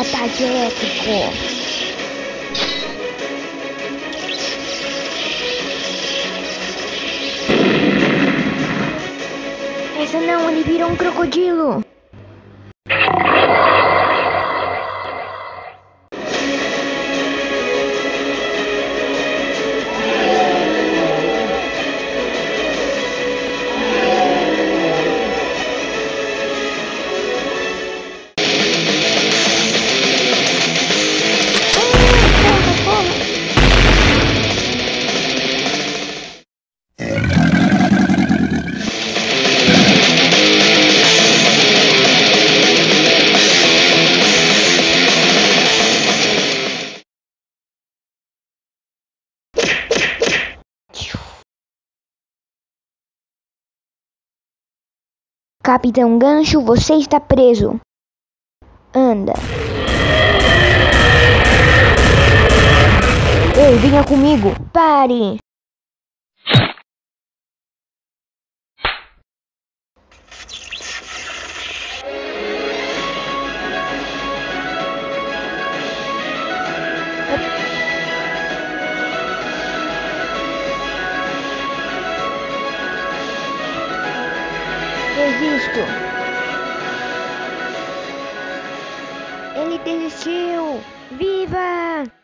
Ataque elétrico. Essa não, ele virou um crocodilo. Capitão Gancho, você está preso. Anda. Ei, venha comigo. Pare. Resisto. Ele desistiu. Viva!